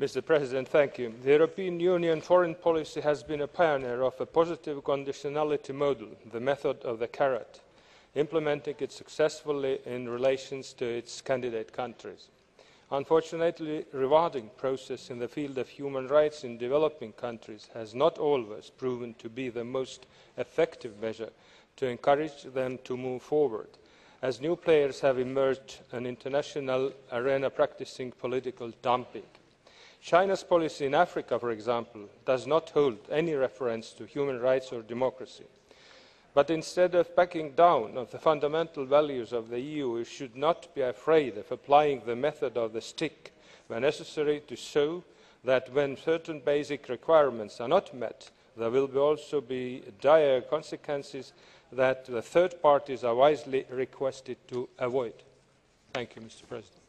Mr President, thank you. the European Union foreign policy has been a pioneer of a positive conditionality model, the method of the carrot, implementing it successfully in relations to its candidate countries. Unfortunately, rewarding process in the field of human rights in developing countries has not always proven to be the most effective measure to encourage them to move forward, as new players have emerged the international arena practising political dumping. China's policy in Africa, for example, does not hold any reference to human rights or democracy. But instead of backing down on the fundamental values of the EU, we should not be afraid of applying the method of the stick when necessary to show that when certain basic requirements are not met, there will also be dire consequences that the third parties are wisely requested to avoid. Thank you, Mr. President.